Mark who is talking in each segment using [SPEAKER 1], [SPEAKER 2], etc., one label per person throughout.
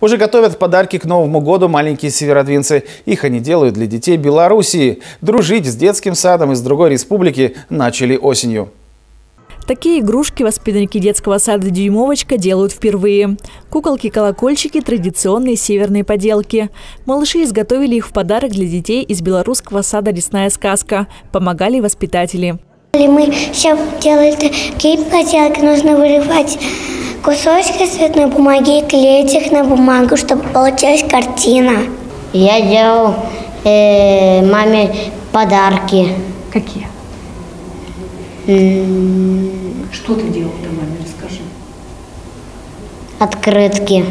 [SPEAKER 1] Уже готовят подарки к Новому году маленькие северодвинцы. Их они делают для детей Белоруссии. Дружить с детским садом из другой республики начали осенью.
[SPEAKER 2] Такие игрушки воспитанники детского сада «Дюймовочка» делают впервые. Куколки-колокольчики – традиционные северные поделки. Малыши изготовили их в подарок для детей из белорусского сада «Лесная сказка». Помогали воспитатели.
[SPEAKER 3] Мы сейчас делали такие поделки, нужно вырывать кусочки цветной бумаги и клеить их на бумагу, чтобы получилась картина.
[SPEAKER 4] Я делал э, маме подарки.
[SPEAKER 5] Какие? Что ты делал-то маме, расскажи.
[SPEAKER 4] Открытки.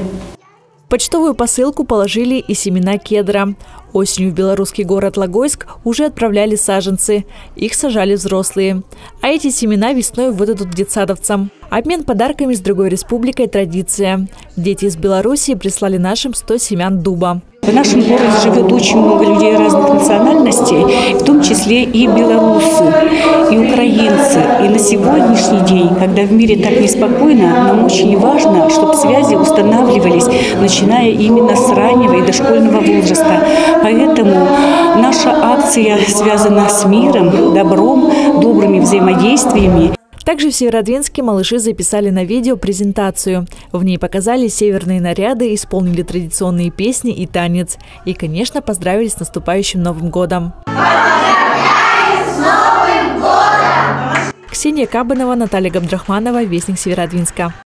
[SPEAKER 2] Почтовую посылку положили и семена кедра. Осенью в белорусский город Логойск уже отправляли саженцы. Их сажали взрослые. А эти семена весной выдадут детсадовцам. Обмен подарками с другой республикой – традиция. Дети из Белоруссии прислали нашим 100 семян дуба.
[SPEAKER 5] В нашем городе живет очень много людей разных национальностей, в том числе и белорусы, и украинцы. И на сегодняшний день, когда в мире так неспокойно, нам очень важно, чтобы связи устанавливались, начиная именно с раннего и дошкольного возраста. Поэтому наша акция связана с миром, добром, добрыми взаимодействиями.
[SPEAKER 2] Также в Северодвинске малыши записали на видео презентацию. В ней показали северные наряды, исполнили традиционные песни и танец. И, конечно, поздравили с наступающим Новым годом.
[SPEAKER 6] Поздравляю с Новым годом!
[SPEAKER 2] Ксения Кабанова, Наталья Габдрахманова, Вестник Северодвинска.